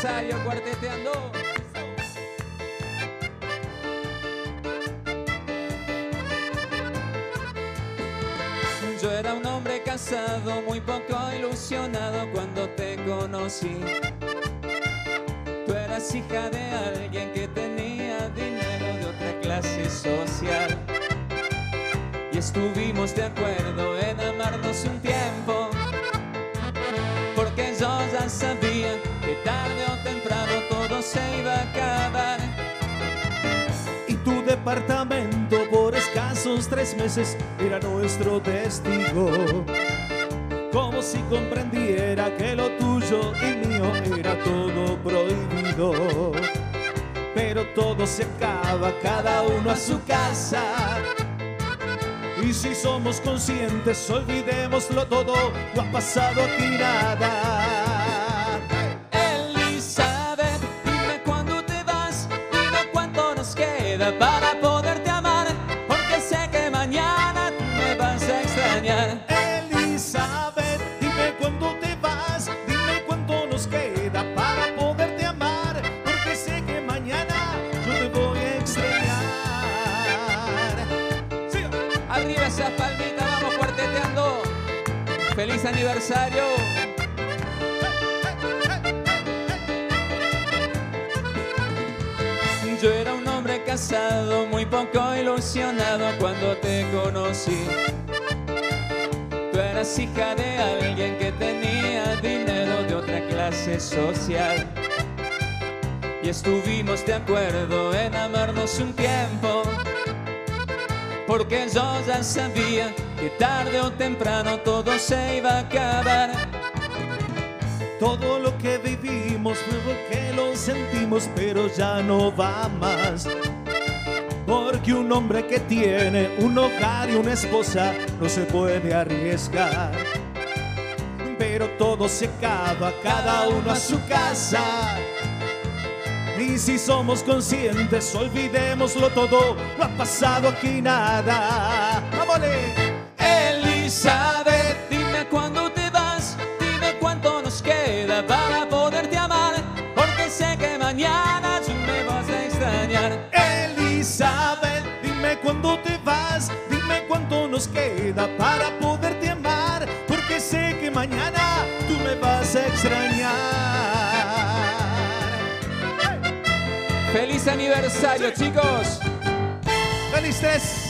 aniversario cuarteteando. Yo era un hombre casado, muy poco ilusionado cuando te conocí. Tú eras hija de alguien que tenía dinero de otra clase social. Y estuvimos de acuerdo en amarnos un tiempo. Departamento por escasos tres meses era nuestro testigo. Como si comprendiera que lo tuyo y mío era todo prohibido. Pero todo se acaba, cada uno a su casa. Y si somos conscientes, olvidémoslo todo, no ha pasado aquí nada. Elizabeth, a extrañar. Elizabeth, dime cuándo te vas, dime cuánto nos queda para poderte amar, porque sé que mañana yo te voy a extrañar. Siga. Arriba esas palmitas, vamos cuarteteando. Feliz aniversario. Yo era un hombre casado, muy poco ilusionado cuando te conocí. Tú eras hija de alguien que tenía dinero de otra clase social. Y estuvimos de acuerdo en amarnos un tiempo. Porque yo ya sabía que tarde o temprano todo se iba a acabar. Todo lo que vivimos fue porque lo sentimos, pero ya no va más. Porque un hombre que tiene un hogar y una esposa no se puede arriesgar. Pero todo se acaba, cada uno a su casa. Y si somos conscientes, olvidémoslo todo, no ha pasado aquí nada. ¡Vámonos! Cuándo te vas, dime cuánto nos queda para poderte amar, porque sé que mañana tú me vas a extrañar. Feliz aniversario, chicos. ¡Felices!